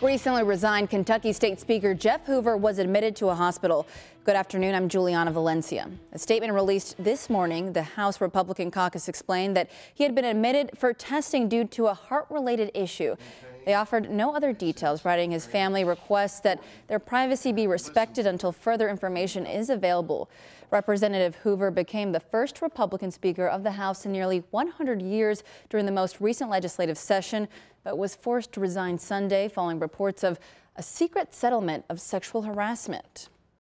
Recently resigned Kentucky State Speaker Jeff Hoover was admitted to a hospital. Good afternoon, I'm Juliana Valencia. A statement released this morning, the House Republican caucus explained that he had been admitted for testing due to a heart-related issue. They offered no other details, writing his family requests that their privacy be respected until further information is available. Representative Hoover became the first Republican Speaker of the House in nearly 100 years during the most recent legislative session, but was forced to resign Sunday following reports of a secret settlement of sexual harassment.